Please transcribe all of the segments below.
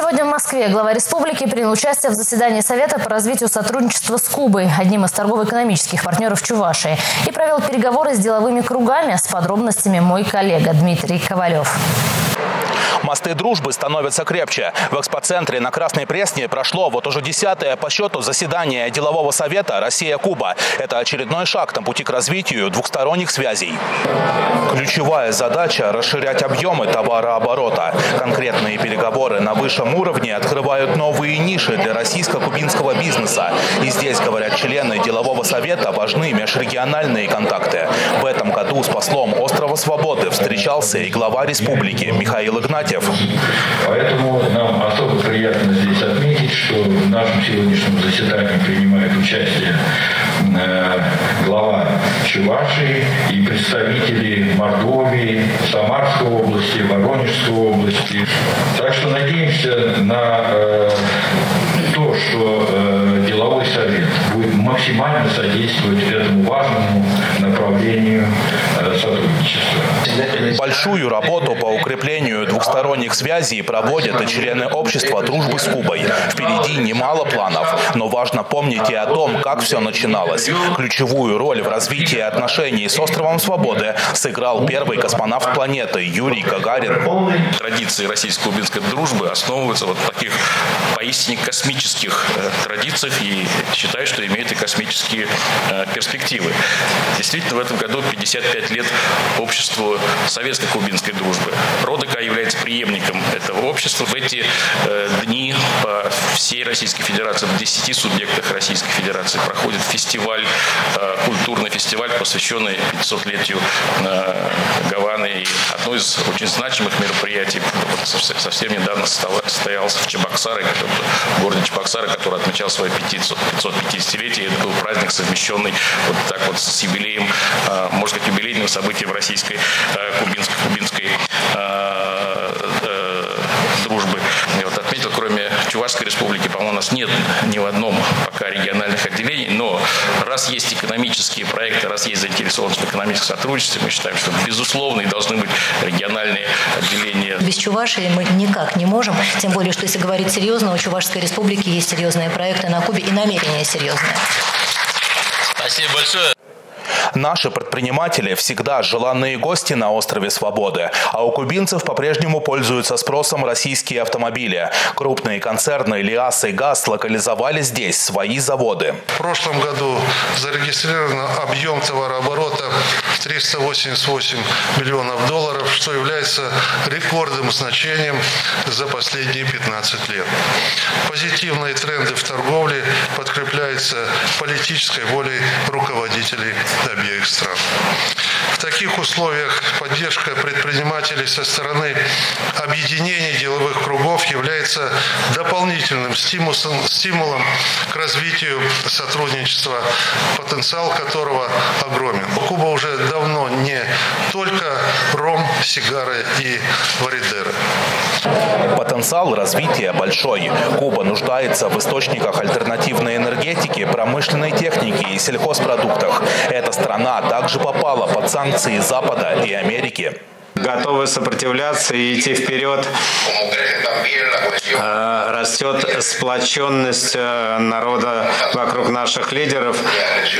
Сегодня в Москве глава республики принял участие в заседании Совета по развитию сотрудничества с Кубой, одним из торгово-экономических партнеров Чувашии, и провел переговоры с деловыми кругами. С подробностями мой коллега Дмитрий Ковалев. Мосты дружбы становятся крепче. В экспоцентре на Красной Пресне прошло вот уже десятое по счету заседание делового совета «Россия-Куба». Это очередной шаг на пути к развитию двухсторонних связей. Ключевая задача – расширять объемы товарооборота. Конкретные переговоры на высшем уровне открывают новые ниши для российско-кубинского бизнеса. И здесь, говорят члены делового совета, важны межрегиональные контакты. В этом году с послом острова Свободы встречался и глава республики Михаил Игнатьев Игнатьев. Поэтому нам особо приятно здесь отметить, что в нашем сегодняшнем заседании принимает участие э, глава Чувашии и представители Мордовии, Самарской области, Воронежской области. Так что надеемся на э, то, что э, совет будет максимально содействовать этому важному направлению сотрудничества. Большую работу по укреплению двухсторонних связей проводят и члены общества дружбы с Кубой. Впереди немало планов, но важно помнить и о том, как все начиналось. Ключевую роль в развитии отношений с островом Свободы сыграл первый космонавт планеты Юрий Гагарин. Традиции российско-кубинской дружбы основываются вот в таких поистине космических э, традициях и считаю, что имеют и космические э, перспективы. Действительно, в этом году 55 лет обществу советско-кубинской дружбы. РОДК является преемником этого общества. В эти э, дни по всей Российской Федерации, в 10 субъектах Российской Федерации проходит фестиваль, культурный фестиваль, посвященный 500-летию э, Гаваны. И одно из очень значимых мероприятий совсем недавно состоялось в Чебоксаре, в городе Чебоксары, который отмечал свое 550-летие. Это был праздник, совмещенный вот так вот с юбилеем, э, можно сказать, юбилейным событием российской кубинской, кубинской дружбы. Я вот отметил, кроме Чувашской республики, по-моему, у нас нет ни в одном пока региональных отделений, но раз есть экономические проекты, раз есть заинтересованность в экономическом сотрудничестве, мы считаем, что безусловно и должны быть региональные отделения. Без Чувашии мы никак не можем, тем более, что если говорить серьезно, у Чувашской республики есть серьезные проекты на Кубе и намерения серьезные. Спасибо большое. Наши предприниматели всегда желанные гости на острове Свободы, а у кубинцев по-прежнему пользуются спросом российские автомобили. Крупные концерны ЛиАЗ и ГАЗ локализовали здесь свои заводы. В прошлом году зарегистрирован объем товарооборота 388 миллионов долларов, что является рекордным значением за последние 15 лет. Позитивные тренды в торговле подкрепляются политической волей руководителей обеих стран. В таких условиях поддержка предпринимателей со стороны объединений деловых кругов является дополнительным стимулом, стимулом к развитию сотрудничества, потенциал которого огромен. Куба уже давно не только ром, сигары и варидеры. Потенциал развития большой. Куба нуждается в источниках альтернативной энергетики, промышленной техники и сельхозпродуктах. Эта страна также попала под санкции Запада и Америки готовы сопротивляться и идти вперед. Э, растет сплоченность э, народа вокруг наших лидеров.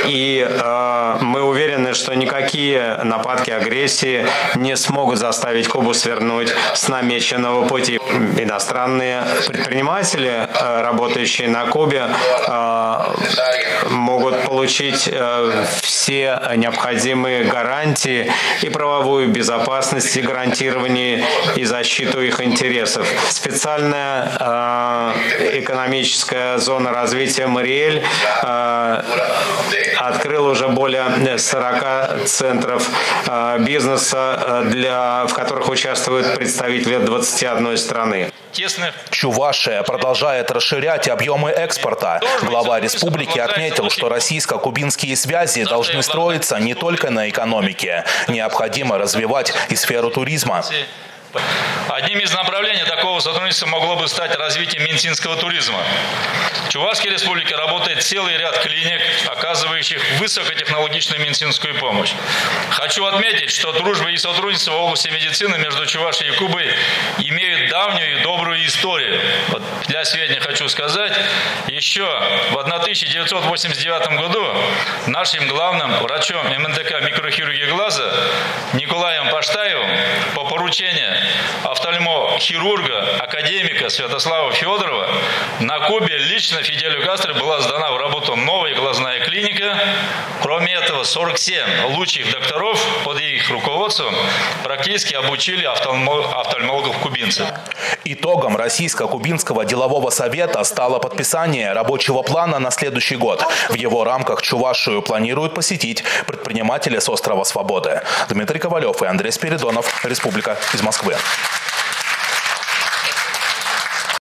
И э, мы уверены, что никакие нападки агрессии не смогут заставить Кубу свернуть с намеченного пути. Иностранные предприниматели, работающие на Кубе, могут получить все необходимые гарантии и правовую безопасность и гарантирование и защиту их интересов. Специальная э, экономическая зона развития Мариэль э, открыла уже более 40 центров э, бизнеса, э, для, в которых участвуют представители 21 страны. Чувашия продолжает расширять объемы экспорта. Глава республики отметил, что российско-кубинские связи должны строиться не только на экономике. Необходимо развивать и сферу туризма. Одним из направлений такого сотрудничества могло бы стать развитие медицинского туризма. В Чувашской республике работает целый ряд клиник, оказывающих высокотехнологичную медицинскую помощь. Хочу отметить, что дружба и сотрудничество в области медицины между Чувашией и Кубой имеют давнюю и добрую историю. Вот для сведения хочу сказать, еще в 1989 году нашим главным врачом МНТК микрохирургии глаза Николаем Паштаевым по поручению офтальмохирурга, академика Святослава Федорова на Кубе лично Фиделю Кастро была сдана в работу новая глазная клиника. Кроме этого, 47 лучших докторов под их руководством практически обучили офтальмологов кубинцев. Итогом Российско-Кубинского делового совета стало подписание рабочего плана на следующий год. В его рамках Чувашию планируют посетить предприниматели с острова Свободы. Дмитрий Ковалев и Андрей Спиридонов, Республика из Москвы.